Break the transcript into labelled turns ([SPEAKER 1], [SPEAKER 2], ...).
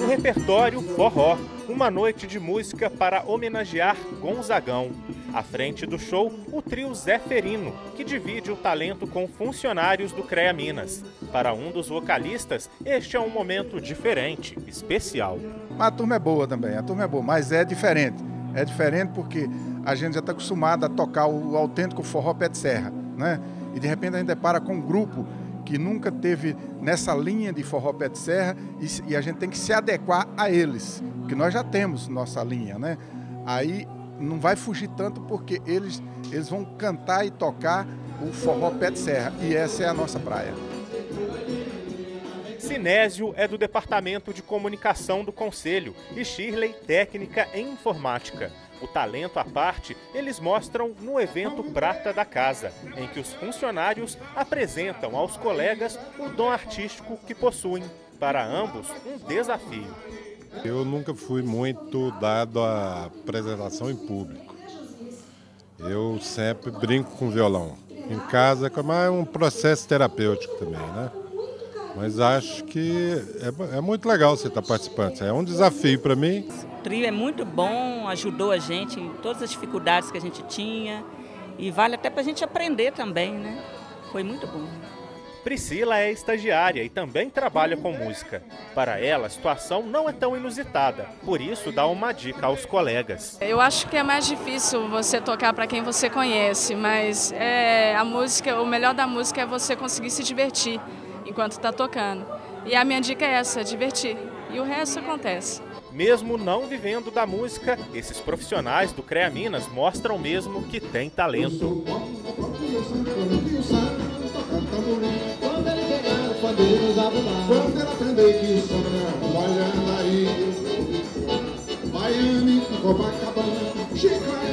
[SPEAKER 1] No repertório Forró, uma noite de música para homenagear Gonzagão. À frente do show, o trio Zé Ferino, que divide o talento com funcionários do CREA Minas. Para um dos vocalistas, este é um momento diferente, especial.
[SPEAKER 2] A turma é boa também, a turma é boa, mas é diferente. É diferente porque a gente já está acostumado a tocar o autêntico forró pé de serra né? E de repente a gente depara com um grupo que nunca teve nessa linha de forró pé de serra e, e a gente tem que se adequar a eles, que nós já temos nossa linha, né? Aí não vai fugir tanto porque eles, eles vão cantar e tocar o forró pé de serra e essa é a nossa praia.
[SPEAKER 1] Sinésio é do Departamento de Comunicação do Conselho e Shirley, técnica em informática. O talento à parte, eles mostram no evento Prata da Casa, em que os funcionários apresentam aos colegas o dom artístico que possuem. Para ambos, um desafio.
[SPEAKER 3] Eu nunca fui muito dado à apresentação em público. Eu sempre brinco com violão. Em casa é um processo terapêutico também, né? Mas acho que é, é muito legal você estar participando. É um desafio para mim.
[SPEAKER 4] O trio é muito bom, ajudou a gente em todas as dificuldades que a gente tinha e vale até para a gente aprender também, né? Foi muito bom.
[SPEAKER 1] Priscila é estagiária e também trabalha com música. Para ela, a situação não é tão inusitada, por isso dá uma dica aos colegas.
[SPEAKER 5] Eu acho que é mais difícil você tocar para quem você conhece, mas é, a música, o melhor da música é você conseguir se divertir enquanto está tocando. E a minha dica é essa, divertir. E o resto acontece.
[SPEAKER 1] Mesmo não vivendo da música, esses profissionais do CREA Minas mostram mesmo que tem talento. Miami, Copacabana, Chicago.